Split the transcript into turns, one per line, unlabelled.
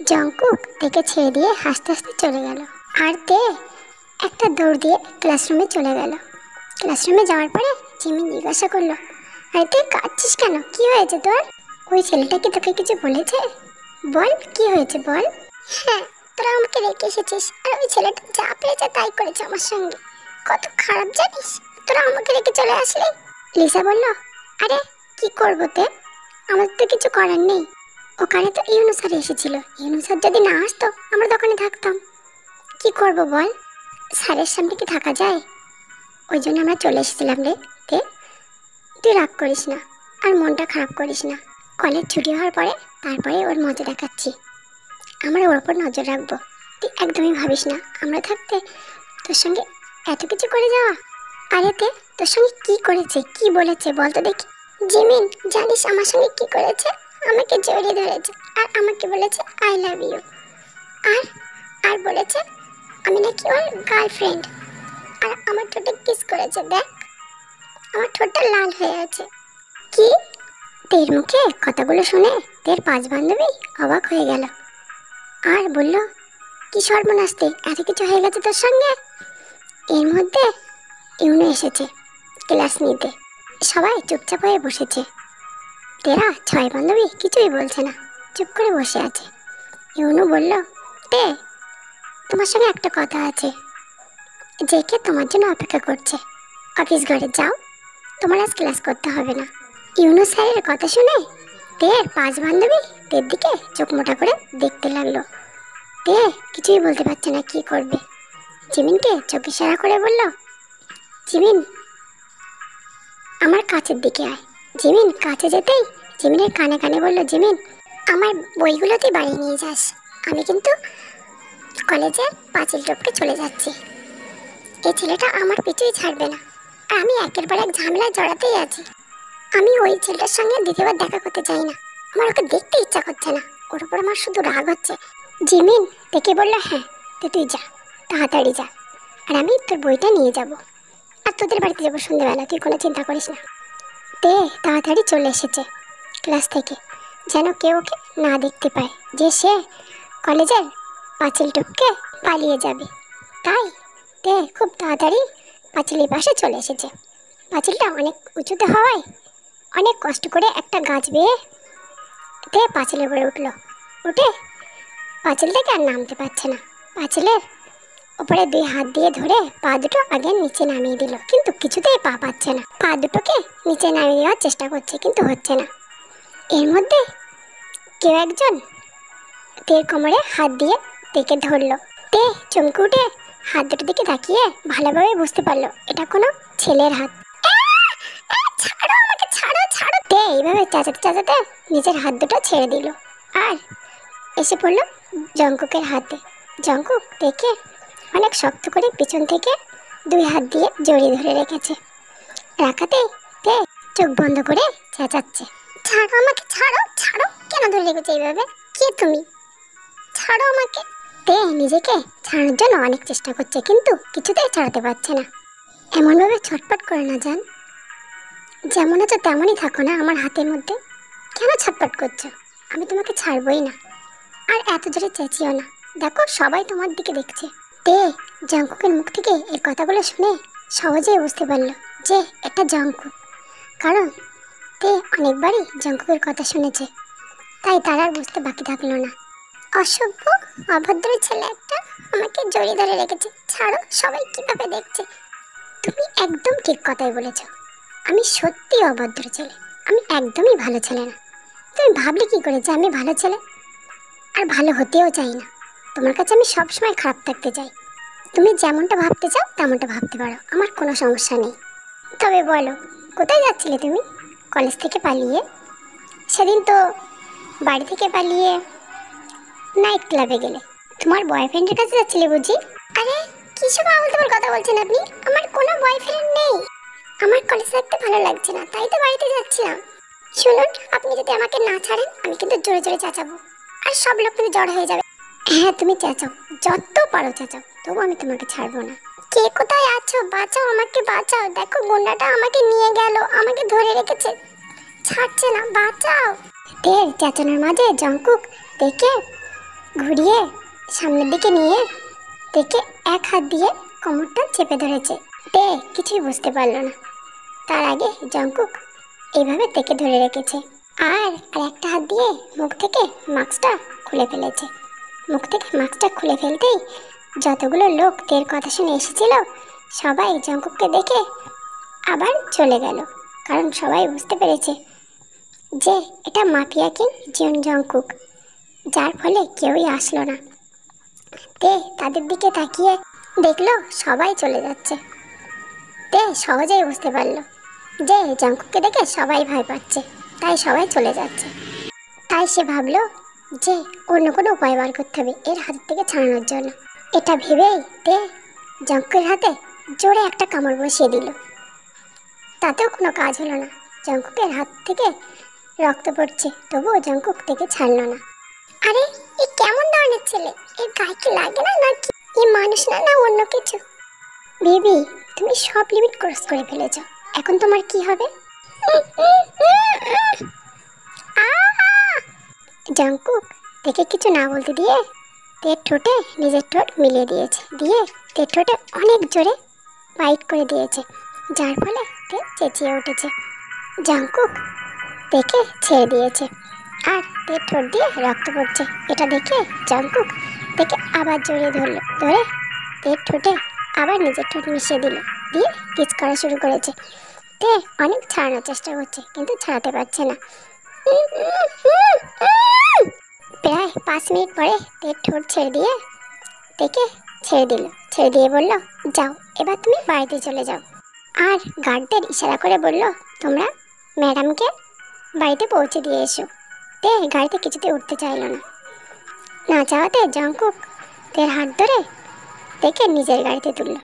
Jungkook থেকে ছেড়ে দিয়ে হাসতে হাসতে চলে গেল। আর তে একটা দৌড় দিয়ে ক্লাসরুমে চলে গেল। ক্লাসরুমে যাওয়ার পরে জিমি জিজ্ঞাসা করল, আরে তুই কাঁদছিস কেন? কি হয়েছে তোর? ওই ছেলেটা কি তোকে কিছু বলেছে? বল, কি হয়েছে বল? হ্যাঁ তোরা আমাকে রেখে এসেছিস, আর ওই ছেলেটা যা পেয়েছে তাই করেছে আমার সঙ্গে। কত খারাপ জানিস? তোরা আমাকে রেখে চলে আসলি? লিসা বলল, আরে, কি করব তে? আমার তো কিছু করার নেই। ওখানে তো ইউনু স্যার এসেছিল। ইউনু স্যার যদি না আসতো, আমরা দোকানে থাকতাম। কি করব বল? স্যারের সামনে কি থাকা যায়? ওই জন্য আমরা চলে এসেছিলাম রে, তে। তুই রাগ করিস না, আর মনটা খারাপ করিস না। কলেজ ছুটি হওয়ার পরে তারপরে ওর মজা দেখাচ্ছি। আমরা ওর ওপর নজর রাখব। তুই একদমই ভাবিস না, আমরা থাকতে তোর সঙ্গে এত কিছু করে যাওয়া? আরে তে, তোর সঙ্গে কি করেছে, কি বলেছে বলতো দেখি। জিমিন, জানিস আমার সঙ্গে কি করেছে? আমাকে জড়িয়ে ধরেছে। আর আমাকে বলেছে আই লাভ ইউ আর আর বলেছে, আমি নাকি ওর গার্লফ্রেন্ড আর আমার ঠোঁটে কিস করেছে, দেখ। আমার ঠোঁটটা লাল হয়ে আছে। কি? তের মুখে কথাগুলো শুনে তের পাঁচ বান্ধবী অবাক হয়ে গেল। আর বলল, কি সর্বনাশতে এত কিছু হয়ে গেছে তোর সঙ্গে? এর মধ্যে ইউনো এসেছে ক্লাস নিতে। সবাই চুপচাপ হয়ে বসেছে। তেরা ছয় বান্ধবী কিছুই বলছে না। চুপ করে বসে আছে। ইউনু বলল তে তোমার সঙ্গে একটা কথা আছে। জেকে তোমার জন্য অপেক্ষা করছে। অফিস ঘরে যাও, তোমার আজ ক্লাস করতে হবে না। ইউনু স্যারের কথা শুনে তের পাঁচ বান্ধবী তের দিকে চোখ মোটা করে দেখতে লাগল। তে কিছুই বলতে পারছে না কি করবে। জিমিনকে চোখ ইশারা করে বলল, জিমিন, আমার কাছের দিকে আয়। জিমিন, কাছে যেতেই জিমিনের কানে কানে বলল, জিমিন, আমার বইগুলো তুই বাড়ি নিয়ে যাস। আমি কিন্তু কলেজের পাঁচিল টপকে চলে যাচ্ছি। এই ছেলেটা আমার পিছুই ছাড়বে না। আর আমি একের পর এক ঝামেলায় জড়াতেই আছি। আমি ওই ছেলেটার সঙ্গে দ্বিতীয়বার দেখা করতে চাই না। আমার ওকে দেখতে ইচ্ছা করছে না। ওর উপর আমার শুধু রাগ হচ্ছে। জিমিন দেখে বলল হ্যাঁ তো তুই যা, তাড়াতাড়ি যা। আর আমি তোর বইটা নিয়ে যাব। আর তোদের বাড়িতে যাব সন্ধ্যেবেলা। তুই কোনো চিন্তা করিস না। তে তাড়াতাড়ি চলে এসেছে ক্লাস থেকে, যেন কেউ ওকে না দেখতে পায়। যে সে কলেজের পাঁচিল টপকে পালিয়ে যাবে। তাই তে খুব তাড়াতাড়ি পাঁচিলের পাশে চলে এসেছে। পাঁচিলটা অনেক উঁচুতে হওয়ায় অনেক কষ্ট করে একটা গাছ বেয়ে তে পাঁচিলে উপরে উঠল। উঠে পাঁচিল থেকে আর নামতে পারছে না। পাঁচিলের উপরে দুই হাত দিয়ে ধরে পা দুটো আগে নিচে নামিয়ে দিল। কিন্তু কিছুতেই পা পাচ্ছে না। পা দুটোকে নিচে নামিয়ে দেওয়ার চেষ্টা করছে, কিন্তু হচ্ছে না। এর মধ্যে কেউ একজন তের কোমরে হাত দিয়ে তেকে ধরলো। তে চমকে উঠে হাত দুটো দিকে তাকিয়ে ভালোভাবে বুঝতে পারল, এটা কোনো ছেলের হাত। আমাকে ছাড়ো। তে এইভাবে চাচাতে চাচাতে নিজের হাত দুটো ছেড়ে দিল। আর এসে পড়ল জঙ্কুকের হাতে। জঙ্কুক দেখে অনেক শক্ত করে পিছন থেকে দুই হাত দিয়ে জড়িয়ে ধরে রেখেছে। রাখাতে তে চোখ বন্ধ করে চেঁচাচ্ছে। ছাড়ো আমাকে, ছাড়ো ছাড়ো, কেন ধরে রেখেছে এইভাবে? কে তুমি? ছাড়ো আমাকে। তে নিজেকে ছাড়ানোর জন্য অনেক চেষ্টা করছে, কিন্তু কিছুতেই ছাড়াতে পারছে না। এমনভাবে ছটপট করে না যান যেমন আছো তেমনই থাকো না আমার হাতের মধ্যে। কেন ছটপট করছ? আমি তোমাকে ছাড়বই না। আর এত জোরে চেঁচিও না। দেখো সবাই তোমার দিকে দেখছে। তে জঙ্কুকের মুখ থেকে এই কথাগুলো শুনে সহজেই বুঝতে পারল যে এটা জঙ্কুক কারণ তে অনেকবারই জঙ্কুকের কথা শুনেছে, তাই তার আর বুঝতে বাকি থাকল না। অসভ্য, অভদ্র ছেলে একটা আমাকে জড়িয়ে ধরে রেখেছে, ছাড়ো সবাই কীভাবে দেখছে? তুমি একদম ঠিক কথাই বলেছ, আমি সত্যি অভদ্র ছেলে, আমি একদমই ভালো ছেলে না। তুমি ভাবলে কি করে যে আমি ভালো ছেলে? আর ভালো হতেও চাই না। তোমার কাছে আমি সবসময় খারাপ থাকতে চাই। তুমি যেমনটা ভাবতে চাও, তেমনটা ভাবতে পারো। আমার কোনো সমস্যা নেই। তবে বলো, কোথায় যাচ্ছিলে তুমি? কলেজ থেকে পালিয়ে? সেদিন তো বাড়ি থেকে পালিয়ে নাইট ক্লাবে গেলে। তোমার বয়ফ্রেন্ডের কাছে যাচ্ছিলে বুঝি? আরে, কিসব আবল তোমার কথা বলছেন আপনি? আমার কোনো বয়ফ্রেন্ড নেই। আমার কলেজ থাকতে ভালো লাগছে না, তাই তো বাড়িতে যাচ্ছিলাম। শুনুন, আপনি যদি আমাকে না ছাড়েন, আমি কিন্তু জোরে জোরে চেঁচাবো। আর সব লোক কিন্তু জড় হয়ে যাবে। হ্যাঁ তুমি চেঁচাও। যত পারো চেঁচাও। তবু আমি তোমাকে ছাড়বো না। কে কোথায় আছো? বাঁচাও, আমাকে বাঁচাও। দেখো, গুন্ডাটা আমাকে নিয়ে গেল, আমাকে ধরে রেখেছে। ছাড়ছে না, বাঁচাও। টের চেঁচানোর মাঝে জঙ্কুক দেখে ঘুরিয়ে সামনের দিকে নিয়ে দেখে এক হাত দিয়ে কোমরটা চেপে ধরেছে। তে কিছুই বুঝতে পারল না। তার আগে জঙ্কুক এইভাবে তেকে ধরে রেখেছে। আর আর একটা হাত দিয়ে মুখ থেকে মাস্কটা খুলে ফেলেছে। মুখ থেকে মাস্কটা খুলে ফেলতেই যতগুলো লোক তের কথা শুনে এসেছিল, সবাই জঙ্কুককে দেখে আবার চলে গেল, কারণ সবাই বুঝতে পেরেছে যে এটা মাফিয়া কিং জিয়ন জঙ্কুক, যার ফলে কেউই আসলো না। তে তাদের দিকে তাকিয়ে দেখল সবাই চলে যাচ্ছে। তে সহজেই বুঝতে পারল যে জঙ্কুককে দেখে সবাই ভয় পাচ্ছে, তাই সবাই চলে যাচ্ছে। তাই সে ভাবলো যে অন্য কোনো উপায় বার করতে হবে, এর হাত থেকে ছাড়ানোর জন্য। এটা ভেবেই তে জঙ্কুকের হাতে জোরে একটা কামড় বসিয়ে দিল। তাতেও কোনো কাজ হলো না। জঙ্কুকের হাত থেকে রক্ত পড়ছে, তবুও জঙ্কুক থেকে ছাড়লো না। আরে, এ কেমন ধরনের ছেলে? এর গায়ে কি লাগে না নাকি? এ মানুষ না না অন্য কিছু? বেবি, তুমি সব লিমিট ক্রস করে ফেলেছো। এখন তোমার কি হবে? জাঙ্কুক দেখে কিছু না বলতে দিয়ে তের ঠোঁটে নিজের ঠোঁট মিলিয়ে দিয়েছে, দিয়ে তের ঠোঁটে অনেক জোরে বাইট করে দিয়েছে, যার ফলে তে চেঁচিয়ে উঠেছে। জাঙ্কুক দেখে ছেড়ে দিয়েছে আর তের ঠোঁট দিয়ে রক্ত পড়ছে। এটা দেখে জাঙ্কুক দেখে আবার জড়িয়ে ধরলো, ধরে তের ঠোঁটে আবার নিজের ঠোঁট মিশিয়ে দিল, দিয়ে কিস করা শুরু করেছে। তে অনেক ছাড়ানোর চেষ্টা করছে, কিন্তু ছাড়াতে পারছে না। প্রায় পাঁচ মিনিট পরে তের ঠোঁট ছেড়ে দিয়ে দেখে ছেড়ে দিল। ছেড়ে দিয়ে বলল, যাও, এবার তুমি বাড়িতে চলে যাও। আর গার্ডদের ইশারা করে বলল, তোমরা ম্যাডামকে বাড়িতে পৌঁছে দিয়ে এসো। তে গাড়িতে কিছুতে উঠতে চাইলো না। না চাওয়াতে জঙ্কুক তের হাত ধরে দেখে নিজের গাড়িতে তুললো।